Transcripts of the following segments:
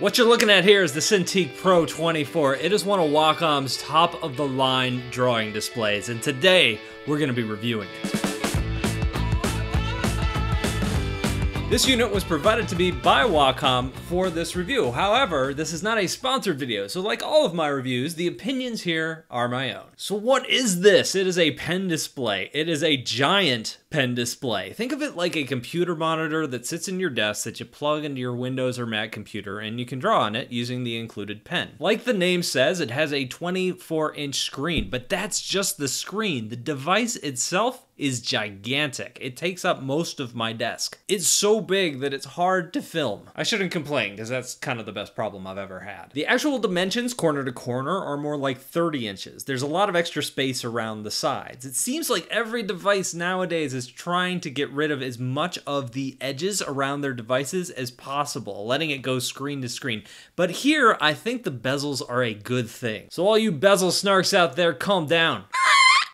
What you're looking at here is the Cintiq Pro 24. It is one of Wacom's top of the line drawing displays, and today we're going to be reviewing it. This unit was provided to me by Wacom for this review. However, this is not a sponsored video, so like all of my reviews, the opinions here are my own. So what is this? It is a pen display. It is a giant pen display. Think of it like a computer monitor that sits in your desk that you plug into your Windows or Mac computer and you can draw on it using the included pen. Like the name says, it has a 24 inch screen, but that's just the screen. The device itself is gigantic. It takes up most of my desk. It's so big that it's hard to film. I shouldn't complain because that's kind of the best problem I've ever had. The actual dimensions corner to corner are more like 30 inches. There's a lot of extra space around the sides. It seems like every device nowadays is trying to get rid of as much of the edges around their devices as possible, letting it go screen to screen. But here, I think the bezels are a good thing. So all you bezel snarks out there, calm down.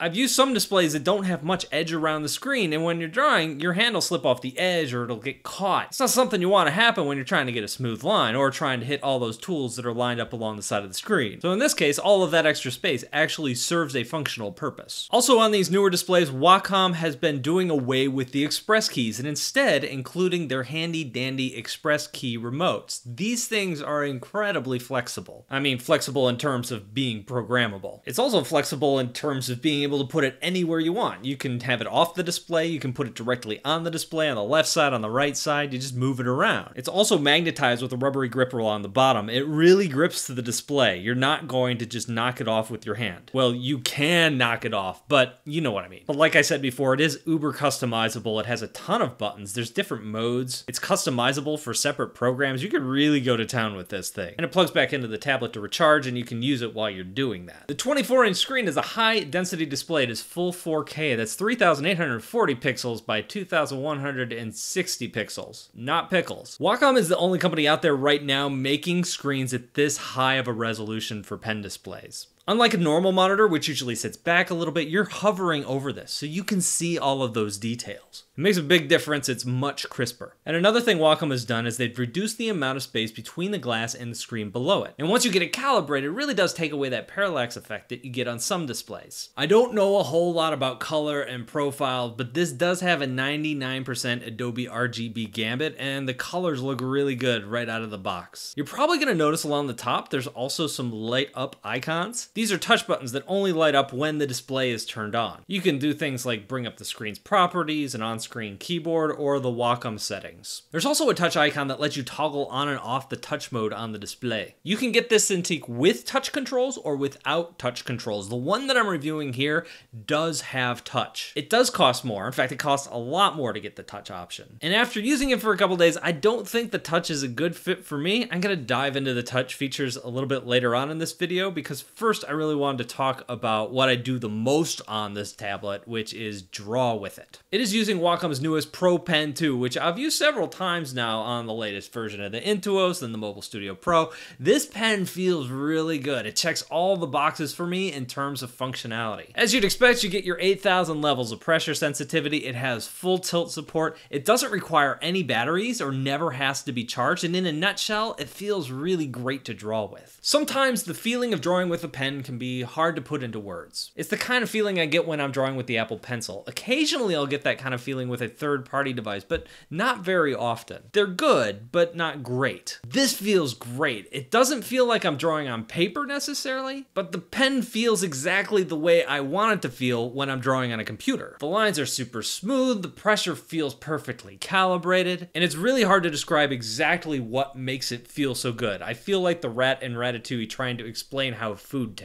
I've used some displays that don't have much edge around the screen, and when you're drawing, your hand will slip off the edge or it'll get caught. It's not something you want to happen when you're trying to get a smooth line or trying to hit all those tools that are lined up along the side of the screen. So in this case, all of that extra space actually serves a functional purpose. Also on these newer displays, Wacom has been doing away with the express keys and instead including their handy dandy express key remotes. These things are incredibly flexible. I mean flexible in terms of being programmable. It's also flexible in terms of being able to put it anywhere you want. You can have it off the display, you can put it directly on the display, on the left side, on the right side, you just move it around. It's also magnetized with a rubbery gripper on the bottom. It really grips to the display. You're not going to just knock it off with your hand. Well, you can knock it off, but you know what I mean. But like I said before, it is uber customizable. It has a ton of buttons. There's different modes. It's customizable for separate programs. You could really go to town with this thing. And it plugs back into the tablet to recharge and you can use it while you're doing that. The 24 inch screen is a high density display. It is full 4K. That's 3,840 pixels by 2,160 pixels. Not pickles. Wacom is the only company out there right now making screens at this high of a resolution for pen displays. Unlike a normal monitor, which usually sits back a little bit, you're hovering over this, so you can see all of those details. It makes a big difference, it's much crisper. And another thing Wacom has done is they've reduced the amount of space between the glass and the screen below it. And once you get it calibrated, it really does take away that parallax effect that you get on some displays. I don't know a whole lot about color and profile, but this does have a 99% Adobe RGB gamut, and the colors look really good right out of the box. You're probably gonna notice along the top, there's also some light up icons. These are touch buttons that only light up when the display is turned on. You can do things like bring up the screen's properties, an on-screen keyboard, or the Wacom settings. There's also a touch icon that lets you toggle on and off the touch mode on the display. You can get this Cintiq with touch controls or without touch controls. The one that I'm reviewing here does have touch. It does cost more. In fact, it costs a lot more to get the touch option. And after using it for a couple days, I don't think the touch is a good fit for me. I'm gonna dive into the touch features a little bit later on in this video because first I really wanted to talk about what I do the most on this tablet, which is draw with it. It is using Wacom's newest Pro Pen 2, which I've used several times now on the latest version of the Intuos and the Mobile Studio Pro. This pen feels really good. It checks all the boxes for me in terms of functionality. As you'd expect, you get your 8,000 levels of pressure sensitivity. It has full tilt support. It doesn't require any batteries or never has to be charged. And in a nutshell, it feels really great to draw with. Sometimes the feeling of drawing with a pen can be hard to put into words. It's the kind of feeling I get when I'm drawing with the Apple Pencil. Occasionally I'll get that kind of feeling with a third party device, but not very often. They're good, but not great. This feels great. It doesn't feel like I'm drawing on paper necessarily, but the pen feels exactly the way I want it to feel when I'm drawing on a computer. The lines are super smooth, the pressure feels perfectly calibrated, and it's really hard to describe exactly what makes it feel so good. I feel like the rat in Ratatouille trying to explain how food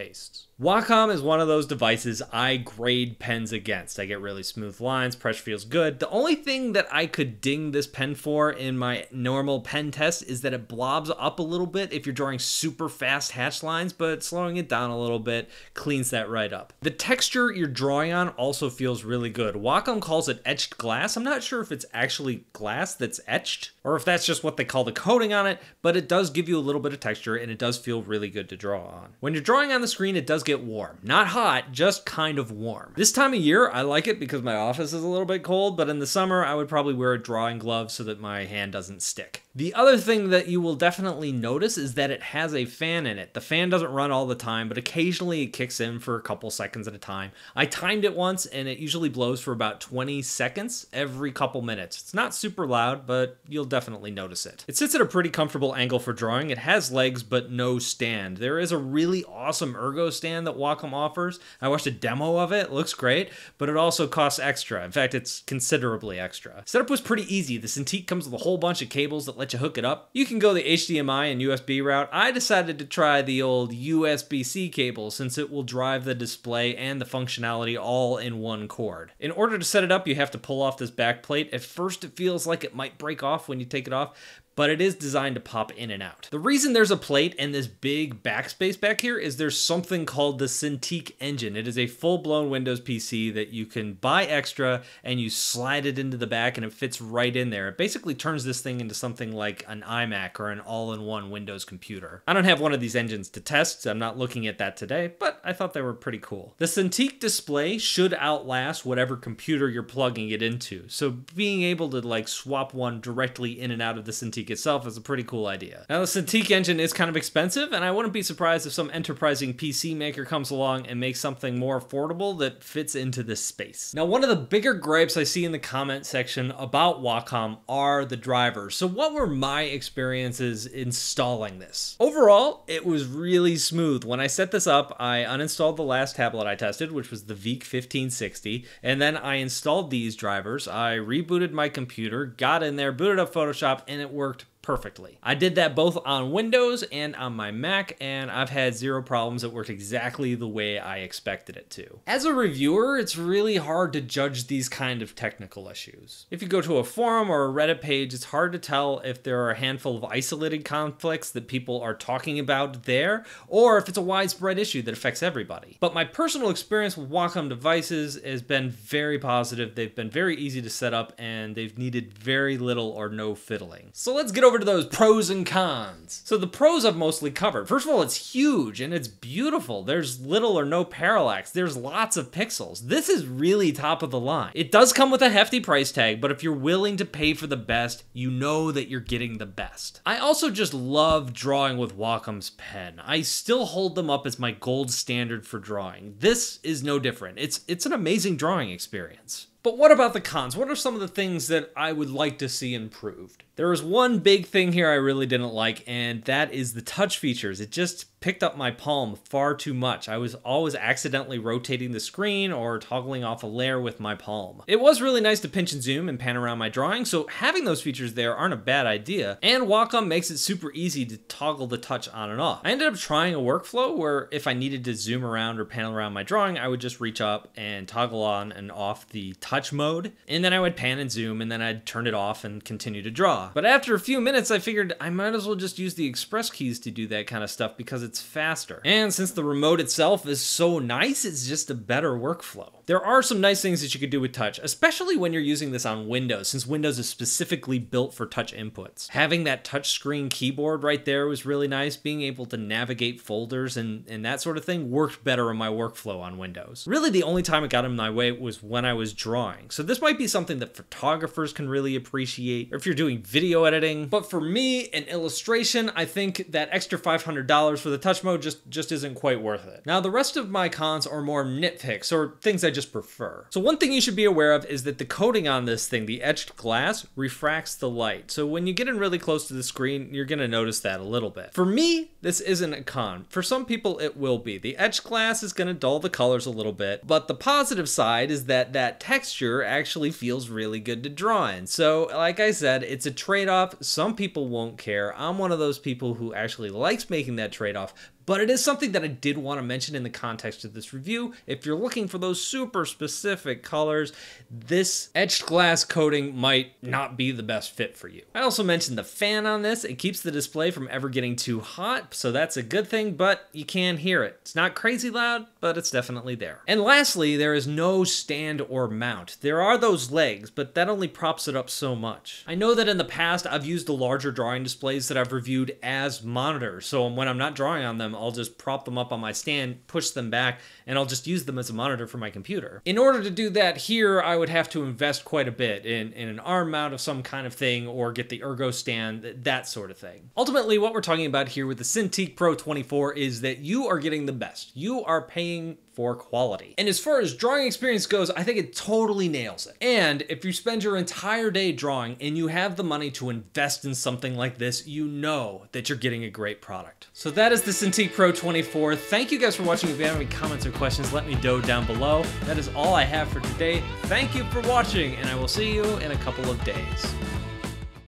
Wacom is one of those devices I grade pens against. I get really smooth lines, pressure feels good. The only thing that I could ding this pen for in my normal pen test is that it blobs up a little bit if you're drawing super fast hatch lines, but slowing it down a little bit cleans that right up. The texture you're drawing on also feels really good. Wacom calls it etched glass. I'm not sure if it's actually glass that's etched or if that's just what they call the coating on it, but it does give you a little bit of texture and it does feel really good to draw on. When you're drawing on the screen, it does get warm. Not hot, just kind of warm. This time of year, I like it because my office is a little bit cold, but in the summer, I would probably wear a drawing glove so that my hand doesn't stick. The other thing that you will definitely notice is that it has a fan in it. The fan doesn't run all the time, but occasionally it kicks in for a couple seconds at a time. I timed it once and it usually blows for about 20 seconds every couple minutes. It's not super loud, but you'll definitely notice it. It sits at a pretty comfortable angle for drawing. It has legs, but no stand. There is a really awesome ergo stand that Wacom offers. I watched a demo of it, it looks great, but it also costs extra. In fact, it's considerably extra. Setup was pretty easy. The Cintiq comes with a whole bunch of cables that let you hook it up. You can go the HDMI and USB route. I decided to try the old USB-C cable since it will drive the display and the functionality all in one cord. In order to set it up, you have to pull off this back plate. At first, it feels like it might break off when you take it off, but it is designed to pop in and out. The reason there's a plate and this big backspace back here is there's something called the Cintiq engine. It is a full-blown Windows PC that you can buy extra and you slide it into the back and it fits right in there. It basically turns this thing into something like an iMac or an all-in-one Windows computer. I don't have one of these engines to test, so I'm not looking at that today, but I thought they were pretty cool. The Cintiq display should outlast whatever computer you're plugging it into, so being able to like swap one directly in and out of the Cintiq itself is a pretty cool idea. Now, the Cintiq engine is kind of expensive, and I wouldn't be surprised if some enterprising PC maker comes along and makes something more affordable that fits into this space. Now, one of the bigger gripes I see in the comment section about Wacom are the drivers. So what were my experiences installing this? Overall, it was really smooth. When I set this up, I uninstalled the last tablet I tested, which was the Veikk 1560, and then I installed these drivers. I rebooted my computer, got in there, booted up Photoshop, and it worked perfectly. I did that both on Windows and on my Mac, and I've had zero problems. It worked exactly the way I expected it to. As a reviewer, it's really hard to judge these kind of technical issues. If you go to a forum or a Reddit page, it's hard to tell if there are a handful of isolated conflicts that people are talking about there, or if it's a widespread issue that affects everybody. But my personal experience with Wacom devices has been very positive. They've been very easy to set up, and they've needed very little or no fiddling. So let's get over to those pros and cons. So the pros I've mostly covered. First of all, it's huge and it's beautiful. There's little or no parallax. There's lots of pixels. This is really top of the line. It does come with a hefty price tag, but if you're willing to pay for the best, you know that you're getting the best. I also just love drawing with Wacom's pen. I still hold them up as my gold standard for drawing. This is no different. It's it's an amazing drawing experience. But what about the cons? What are some of the things that I would like to see improved? There is one big thing here I really didn't like, and that is the touch features. It just picked up my palm far too much. I was always accidentally rotating the screen or toggling off a layer with my palm. It was really nice to pinch and zoom and pan around my drawing, so having those features there aren't a bad idea, and Wacom makes it super easy to toggle the touch on and off. I ended up trying a workflow where if I needed to zoom around or pan around my drawing, I would just reach up and toggle on and off the touch mode, and then I would pan and zoom, and then I'd turn it off and continue to draw. But after a few minutes, I figured I might as well just use the express keys to do that kind of stuff because it's faster. And since the remote itself is so nice, it's just a better workflow. There are some nice things that you could do with touch, especially when you're using this on Windows, since Windows is specifically built for touch inputs. Having that touchscreen keyboard right there was really nice. Being able to navigate folders and, and that sort of thing worked better in my workflow on Windows. Really, the only time it got in my way was when I was drawing. So this might be something that photographers can really appreciate, or if you're doing video editing. But for me, in illustration, I think that extra $500 for the touch mode just, just isn't quite worth it. Now, the rest of my cons are more nitpicks, or things I just prefer. So one thing you should be aware of is that the coating on this thing, the etched glass, refracts the light. So when you get in really close to the screen, you're gonna notice that a little bit. For me, this isn't a con. For some people, it will be. The etched glass is gonna dull the colors a little bit, but the positive side is that that texture actually feels really good to draw in. So like I said, it's a trade-off. Some people won't care. I'm one of those people who actually likes making that trade-off, stuff but it is something that I did want to mention in the context of this review. If you're looking for those super specific colors, this etched glass coating might not be the best fit for you. I also mentioned the fan on this. It keeps the display from ever getting too hot, so that's a good thing, but you can hear it. It's not crazy loud, but it's definitely there. And lastly, there is no stand or mount. There are those legs, but that only props it up so much. I know that in the past, I've used the larger drawing displays that I've reviewed as monitors, so when I'm not drawing on them, I'll just prop them up on my stand, push them back, and I'll just use them as a monitor for my computer. In order to do that here, I would have to invest quite a bit in, in an arm mount of some kind of thing or get the ergo stand, that sort of thing. Ultimately, what we're talking about here with the Cintiq Pro 24 is that you are getting the best. You are paying for quality. And as far as drawing experience goes, I think it totally nails it. And if you spend your entire day drawing and you have the money to invest in something like this, you know that you're getting a great product. So that is the Cintiq Pro 24. Thank you guys for watching. If you have any comments or questions, let me know down below. That is all I have for today. Thank you for watching, and I will see you in a couple of days.